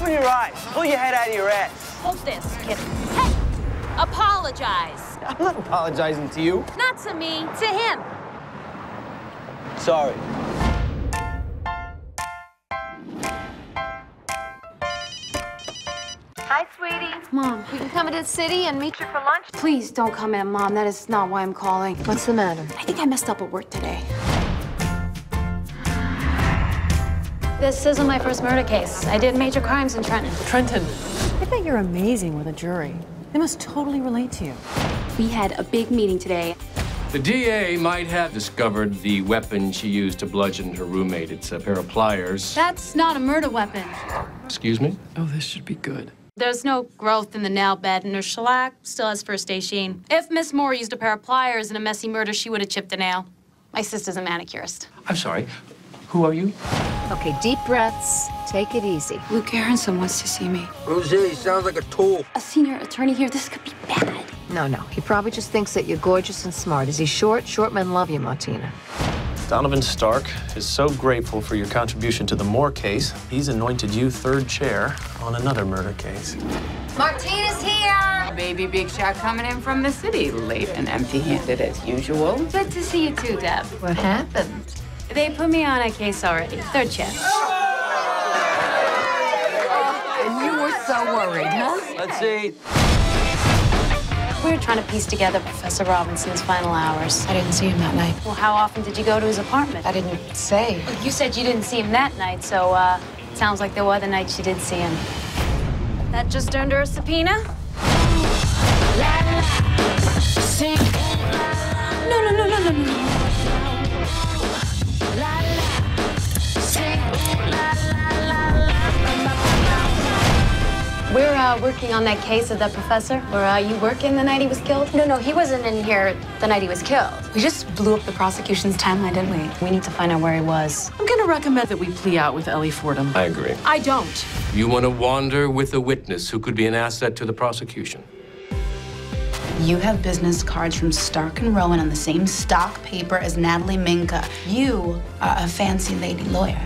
Open your eyes. Pull your head out of your ass. Hold this, kid. Hey! Apologize. I'm not apologizing to you. Not to me, to him. Sorry. Hi, sweetie. Mom, We can come into the city and meet you for lunch. please don't come in, Mom. That is not why I'm calling. What's the matter? I think I messed up at work today. This isn't my first murder case. I did major crimes in Trenton. Trenton, I bet you're amazing with a jury. They must totally relate to you. We had a big meeting today. The DA might have discovered the weapon she used to bludgeon her roommate. It's a pair of pliers. That's not a murder weapon. Excuse me? Oh, this should be good. There's no growth in the nail bed, and her shellac still has first day sheen. If Miss Moore used a pair of pliers in a messy murder, she would have chipped a nail. My sister's a manicurist. I'm sorry. Who are you? Okay, deep breaths. Take it easy. Luke Aronson wants to see me. Rose, he sounds like a tool. A senior attorney here, this could be bad. No, no. He probably just thinks that you're gorgeous and smart. Is he short? Short men love you, Martina. Donovan Stark is so grateful for your contribution to the Moore case, he's anointed you third chair on another murder case. Martina's here! Baby Big Shot coming in from the city, late and empty-handed as usual. Good to see you too, Deb. What happened? They put me on a case already. Third chair. And you were so worried, huh? Let's see. We were trying to piece together Professor Robinson's final hours. I didn't see him that night. Well, how often did you go to his apartment? I didn't say. You said you didn't see him that night, so uh, sounds like there were other nights you did see him. That just earned her a subpoena? No, no, no, no, no, no. We're uh, working on that case of the professor. Were uh, you working the night he was killed? No, no, he wasn't in here the night he was killed. We just blew up the prosecution's timeline, didn't we? We need to find out where he was. I'm gonna recommend that we plea out with Ellie Fordham. I agree. I don't. You want to wander with a witness who could be an asset to the prosecution. You have business cards from Stark and Rowan on the same stock paper as Natalie Minka. You are a fancy lady lawyer.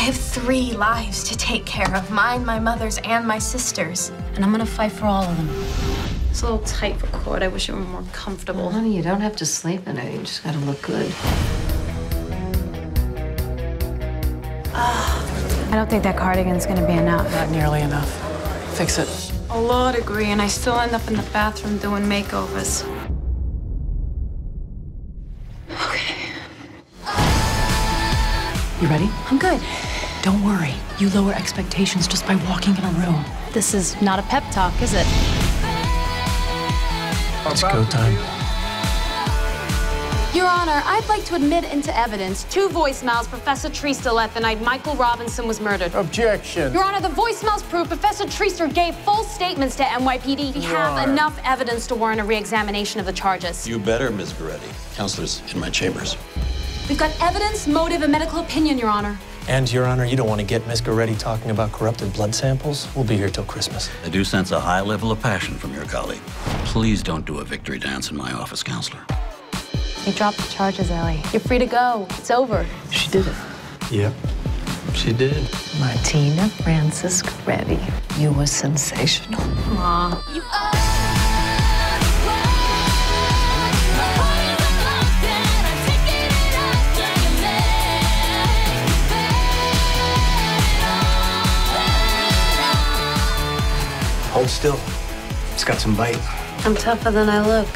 I have three lives to take care of mine, my mother's, and my sister's. And I'm gonna fight for all of them. It's a little tight for court. I wish it were more comfortable. Well, honey, you don't have to sleep in it. You just gotta look good. Ah. I don't think that cardigan's gonna be enough. Not nearly enough. Fix it. A law degree, and I still end up in the bathroom doing makeovers. Okay. You ready? I'm good. Don't worry. You lower expectations just by walking in a room. This is not a pep talk, is it? It's go time. Your Honor, I'd like to admit into evidence two voicemails Professor Treaster left the night Michael Robinson was murdered. Objection. Your Honor, the voicemails prove Professor Treaster gave full statements to NYPD. We have enough evidence to warrant a re-examination of the charges. You better, Ms. Garretti. Counselors in my chambers. We've got evidence, motive, and medical opinion, Your Honor. And, Your Honor, you don't want to get Miss Garretti talking about corrupted blood samples? We'll be here till Christmas. I do sense a high level of passion from your colleague. Please don't do a victory dance in my office, Counselor. They dropped the charges, Ellie. You're free to go. It's over. She did it. Yep, she did. Martina Francis Reddy. You were sensational. Hold still. It's got some bite. I'm tougher than I look.